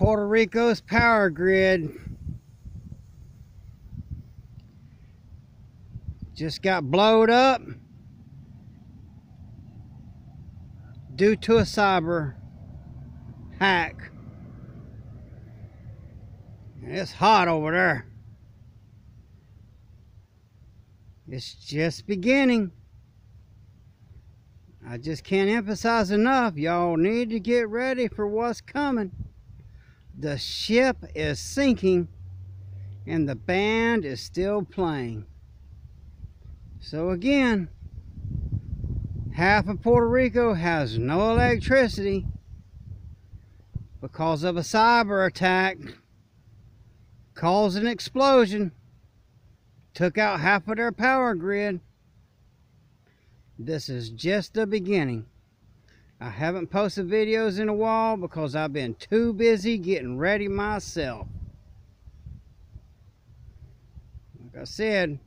Puerto Rico's power grid just got blowed up due to a cyber hack. It's hot over there. It's just beginning. I just can't emphasize enough. Y'all need to get ready for what's coming. The ship is sinking and the band is still playing. So again, half of Puerto Rico has no electricity because of a cyber attack caused an explosion took out half of their power grid this is just the beginning I haven't posted videos in a while because I've been too busy getting ready myself like I said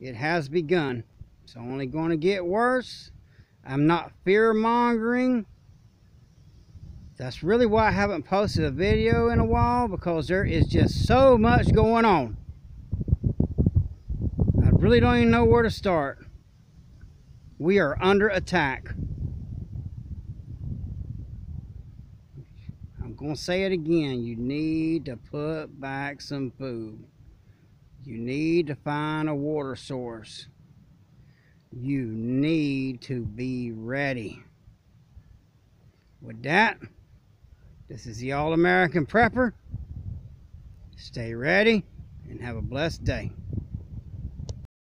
it has begun it's only going to get worse I'm not fear mongering that's really why I haven't posted a video in a while because there is just so much going on. I really don't even know where to start. We are under attack. I'm going to say it again. You need to put back some food. You need to find a water source. You need to be ready. With that, this is the All American Prepper. Stay ready and have a blessed day.